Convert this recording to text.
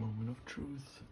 moment of truth.